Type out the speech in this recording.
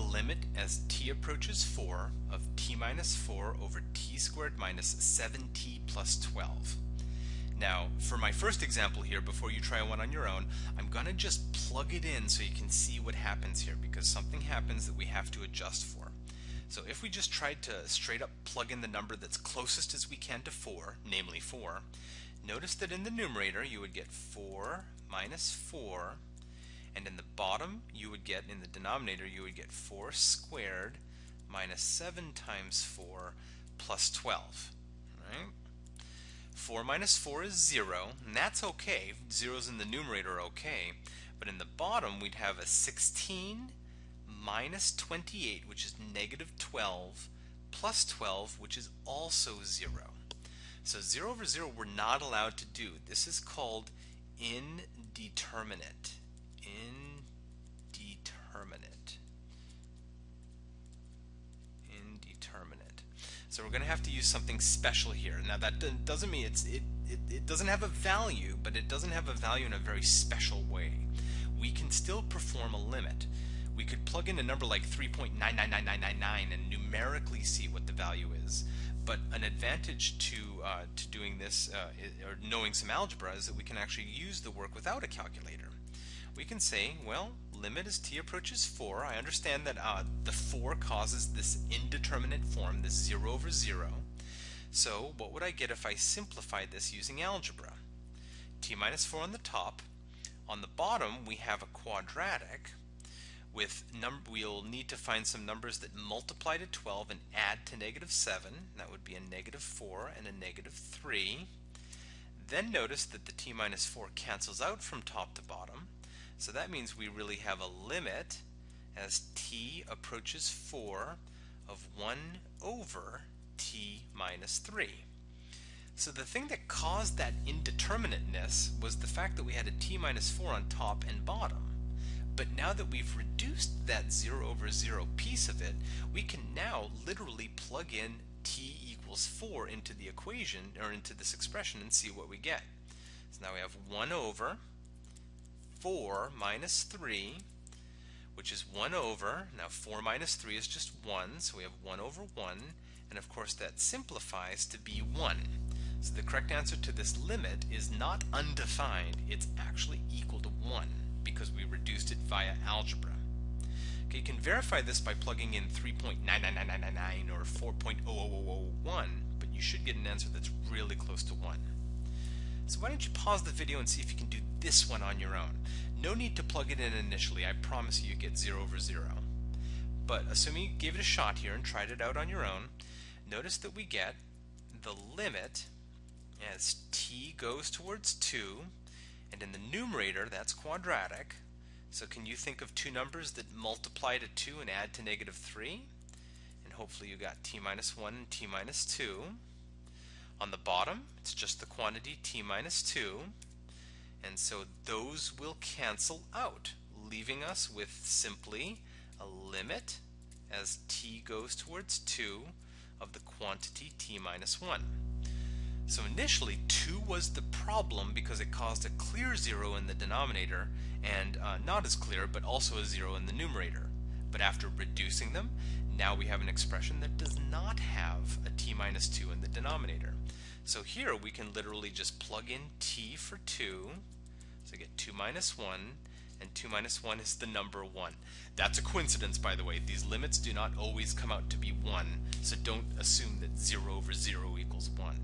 limit as t approaches 4 of t minus 4 over t squared minus 7t plus 12. Now, for my first example here, before you try one on your own, I'm going to just plug it in so you can see what happens here because something happens that we have to adjust for. So if we just tried to straight up plug in the number that's closest as we can to 4, namely 4, notice that in the numerator you would get 4 minus 4 and in the bottom you would get in the denominator you would get 4 squared minus 7 times 4 plus 12 right? 4 minus 4 is 0 and that's okay. Zeros in the numerator are okay. But in the bottom we'd have a 16 minus 28 which is negative 12 plus 12 which is also 0 so 0 over 0 we're not allowed to do. This is called indeterminate indeterminate. Indeterminate. So we're going to have to use something special here. Now that doesn't mean it's it, it, it doesn't have a value, but it doesn't have a value in a very special way. We can still perform a limit. We could plug in a number like 3.99999 and numerically see what the value is. But an advantage to uh, to doing this uh, or knowing some algebra is that we can actually use the work without a calculator we can say, well, limit as t approaches 4. I understand that uh, the 4 causes this indeterminate form, this 0 over 0. So what would I get if I simplified this using algebra? t minus 4 on the top. On the bottom we have a quadratic with num we'll need to find some numbers that multiply to 12 and add to negative 7. That would be a negative 4 and a negative 3. Then notice that the t minus 4 cancels out from top to bottom. So that means we really have a limit as t approaches 4 of 1 over t minus 3. So the thing that caused that indeterminateness was the fact that we had a t minus 4 on top and bottom. But now that we've reduced that 0 over 0 piece of it, we can now literally plug in t equals 4 into the equation, or into this expression, and see what we get. So now we have 1 over 4 minus 3, which is 1 over, now 4 minus 3 is just 1, so we have 1 over 1, and of course that simplifies to be 1. So the correct answer to this limit is not undefined, it's actually equal to 1, because we reduced it via algebra. Okay, you can verify this by plugging in 3.99999 or 4.00001, but you should get an answer that's really close to 1. So why don't you pause the video and see if you can do this one on your own. No need to plug it in initially. I promise you you get 0 over 0. But assuming you gave it a shot here and tried it out on your own, notice that we get the limit as t goes towards 2 and in the numerator that's quadratic so can you think of two numbers that multiply to 2 and add to negative 3 and hopefully you got t minus 1 and t minus 2 on the bottom, it's just the quantity t minus 2, and so those will cancel out, leaving us with simply a limit as t goes towards 2 of the quantity t minus 1. So initially 2 was the problem because it caused a clear 0 in the denominator and uh, not as clear but also a 0 in the numerator. But after reducing them, now we have an expression that does not have a t minus 2 in the denominator. So here we can literally just plug in t for 2, so I get 2 minus 1, and 2 minus 1 is the number 1. That's a coincidence, by the way. These limits do not always come out to be 1, so don't assume that 0 over 0 equals 1.